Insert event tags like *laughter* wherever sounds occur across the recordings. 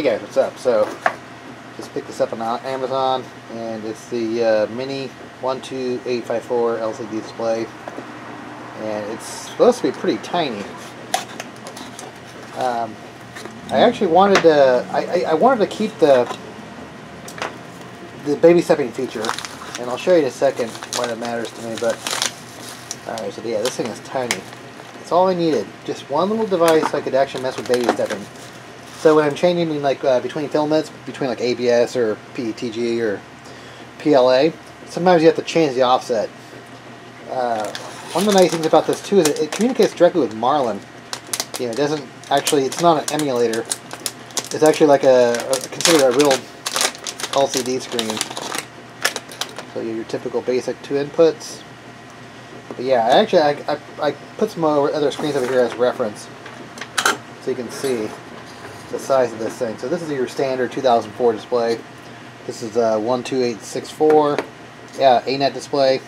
Hey guys, what's up? So, just picked this up on Amazon, and it's the uh, Mini 12854 LCD display, and it's supposed to be pretty tiny. Um, I actually wanted to, I, I, I wanted to keep the the baby stepping feature, and I'll show you in a second why it matters to me, but, alright, so yeah, this thing is tiny. It's all I needed, just one little device I could actually mess with baby stepping. So when I'm changing like uh, between filaments, between like ABS or PETG or PLA, sometimes you have to change the offset. Uh, one of the nice things about this too is it, communicates directly with Marlin. You know, it doesn't actually, it's not an emulator. It's actually like a, a considered a real LCD screen. So your typical basic two inputs. But yeah, actually I, I, I put some other screens over here as reference so you can see the size of this thing. So this is your standard 2004 display. This is a 12864, yeah, ANET display.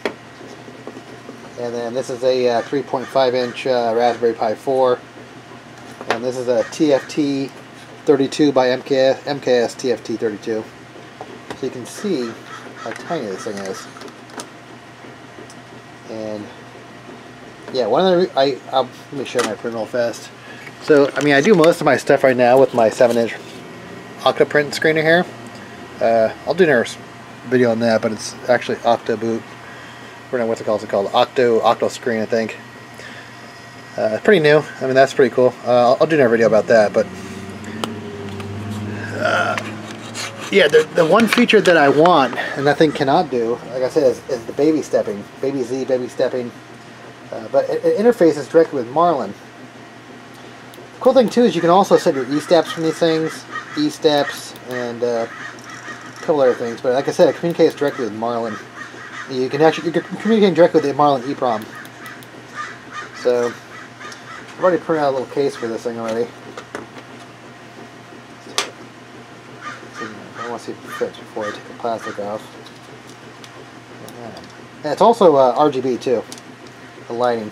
And then this is a uh, 3.5 inch uh, Raspberry Pi 4. And this is a TFT 32 by MKS, MKS TFT 32. So you can see how tiny this thing is. And yeah, one of the I I'll, let me show my print real fast. So, I mean, I do most of my stuff right now with my 7-inch Octoprint screener here. Uh, I'll do another video on that, but it's actually Octoboot. Or not, what's it called? It's called Octo Octo Screen, I think. Uh, pretty new. I mean, that's pretty cool. Uh, I'll, I'll, do another video about that, but uh, yeah, the, the one feature that I want and that thing cannot do, like I said, is, is the baby stepping, baby Z, baby stepping. Uh, but it, it interfaces directly with Marlin. Cool thing too is you can also set your E-steps from these things, E-steps, and uh, a couple other things. But like I said, it communicates directly with Marlin. You can actually you can communicate directly with the Marlin EEPROM. So I've already printed out a little case for this thing already. I want to see if it fits before I take the plastic off. And it's also uh, RGB too, the lighting.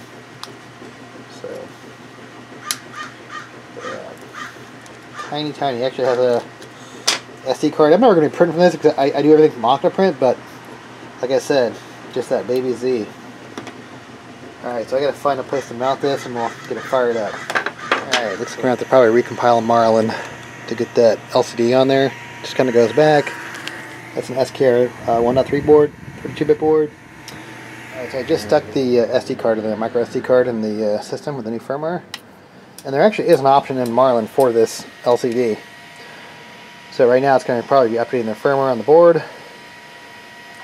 Tiny, tiny. Actually has a SD card. I'm never going to print from this because I, I do everything from Octoprint, but like I said, just that baby Z. Alright, so I gotta find a place to mount this and we'll get it fired up. Alright, looks like we're gonna have to probably recompile Marlin to get that LCD on there. Just kinda goes back. That's an SKR uh, 1.3 board, 32-bit board. Alright, so I just stuck the uh, SD card in the micro SD card in the uh, system with the new firmware. And there actually is an option in Marlin for this LCD. So right now it's going to probably be updating the firmware on the board.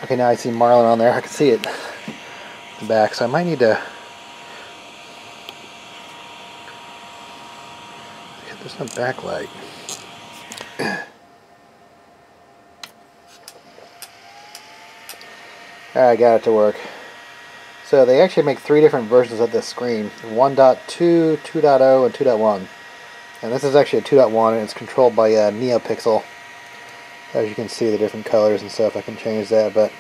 Okay, now I see Marlin on there. I can see it *laughs* the back, so I might need to... There's no backlight. *coughs* I got it to work. So they actually make three different versions of this screen. 1.2, 2.0, and 2.1. And this is actually a 2.1 and it's controlled by a NeoPixel. As you can see the different colors and stuff, I can change that, but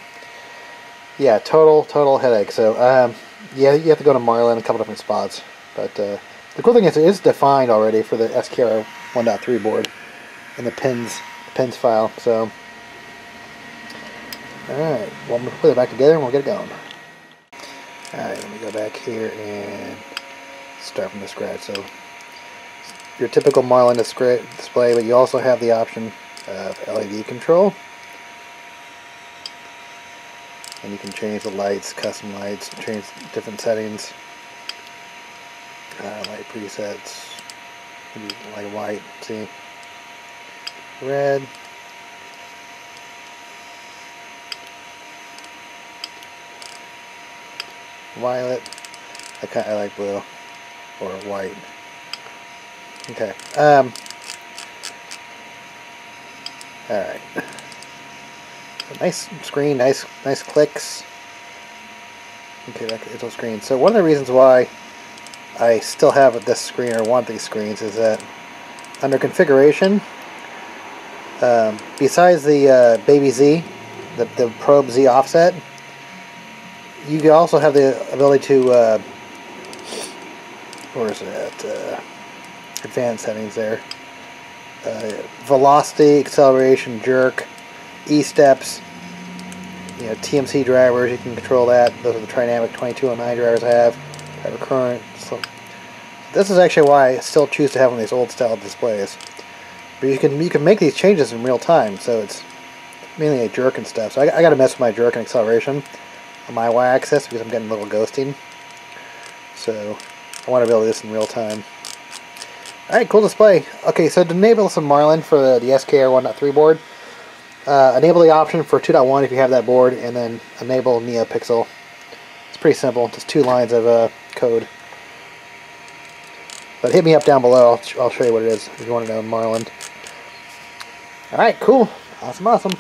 yeah, total, total headache. So um, yeah, you have to go to Marlin a couple different spots. But uh, the cool thing is it is defined already for the SKR 1.3 board in the pins, pins file. So, alright, well, we'll put it back together and we'll get it going. Alright, let me go back here and start from the scratch. So, your typical Marlin display, but you also have the option of LED control. And you can change the lights, custom lights, change different settings, uh, light presets, like white, see, red, violet. I kind I like blue or white. Okay. Um. All right. Nice screen. Nice nice clicks. Okay, that a screen. So one of the reasons why I still have this screen or want these screens is that under configuration, um, besides the uh, Baby Z, the, the Probe Z offset, you also have the ability to, uh, where is it at, uh, advanced settings there, uh, velocity, acceleration, jerk, E steps, you know, TMC drivers, you can control that. Those are the Trinamic 2209 drivers I have. Driver current. So this is actually why I still choose to have one of these old style displays. But you can you can make these changes in real time, so it's mainly a jerk and stuff. So I, I got to mess with my jerk and acceleration on my y-axis because I'm getting a little ghosting. So I want to be able to do this in real time. Alright, cool display. Okay, so to enable some Marlin for the, SKR 1.3 board, uh, enable the option for 2.1 if you have that board, and then enable NeoPixel. It's pretty simple, just two lines of uh, code. But hit me up down below, I'll, I'll show you what it is if you want to know Marlin. Alright, cool. Awesome, awesome.